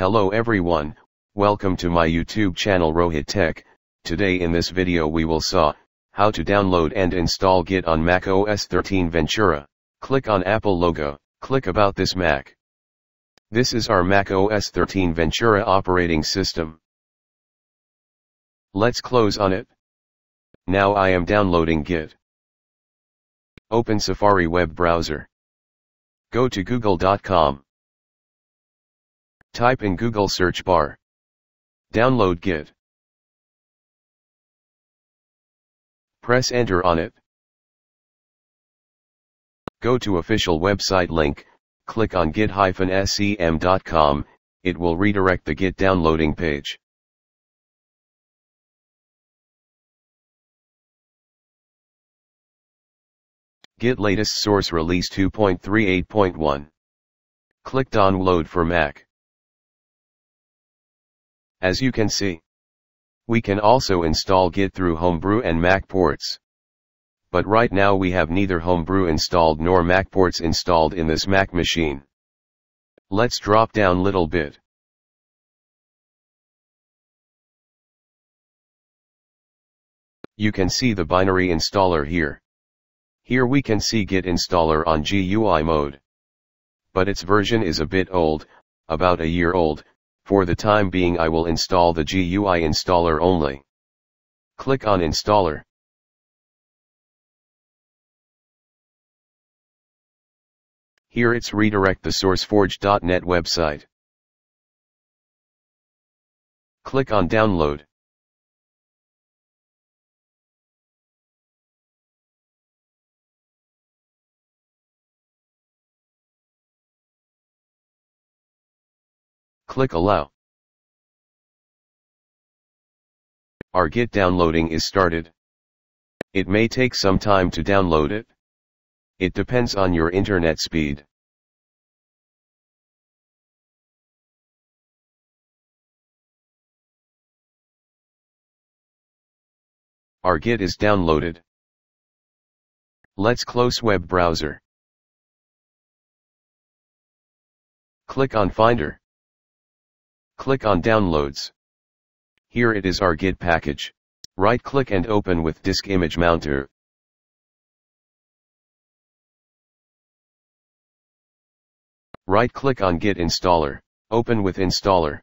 Hello everyone, welcome to my YouTube channel Rohit Tech. Today in this video we will saw how to download and install Git on Mac OS 13 Ventura. Click on Apple logo, click about this Mac. This is our Mac OS 13 Ventura operating system. Let's close on it. Now I am downloading Git. Open Safari web browser. Go to google.com. Type in Google search bar. Download Git. Press enter on it. Go to official website link, click on git-scm.com, it will redirect the Git downloading page. Git latest source release 2.38.1. Click download for Mac. As you can see, we can also install Git through Homebrew and Mac ports. But right now we have neither Homebrew installed nor Mac ports installed in this Mac machine. Let's drop down little bit. You can see the binary installer here. Here we can see Git installer on GUI mode. But its version is a bit old, about a year old, for the time being I will install the GUI installer only. Click on installer. Here it's redirect the sourceforge.net website. Click on download. Click Allow. Our Git downloading is started. It may take some time to download it. It depends on your internet speed. Our Git is downloaded. Let's close web browser. Click on Finder. Click on Downloads. Here it is our Git package. Right click and open with Disk Image Mounter. Right click on Git Installer, open with Installer.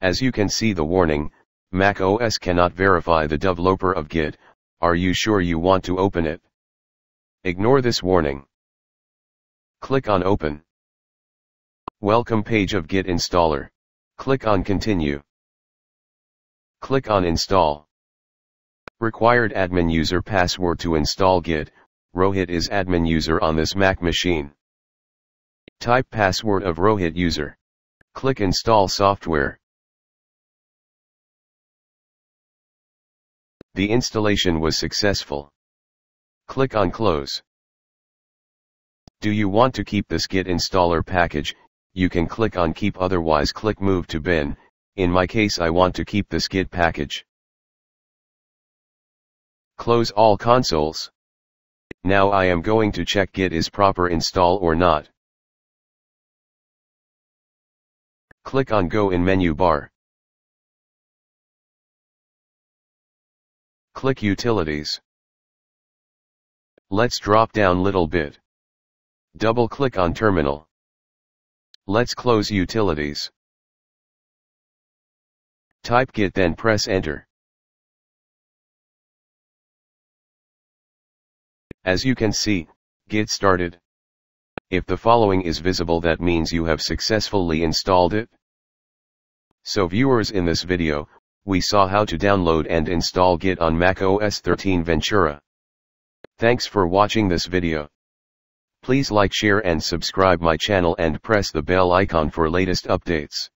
As you can see the warning, Mac OS cannot verify the developer of Git, are you sure you want to open it? Ignore this warning. Click on Open. Welcome page of Git installer. Click on Continue. Click on Install. Required admin user password to install Git, Rohit is admin user on this Mac machine. Type password of Rohit user. Click Install software. The installation was successful. Click on Close. Do you want to keep this Git installer package, you can click on keep otherwise click move to bin, in my case I want to keep this git package. Close all consoles. Now I am going to check git is proper install or not. Click on go in menu bar. Click utilities. Let's drop down little bit. Double click on terminal. Let's close utilities. Type git then press enter. As you can see, git started. If the following is visible that means you have successfully installed it. So viewers in this video, we saw how to download and install Git on Mac OS 13 Ventura. Thanks for watching this video. Please like share and subscribe my channel and press the bell icon for latest updates.